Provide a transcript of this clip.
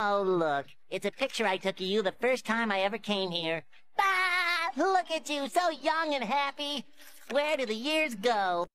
Oh, look. It's a picture I took of you the first time I ever came here. Bah! Look at you, so young and happy. Where do the years go?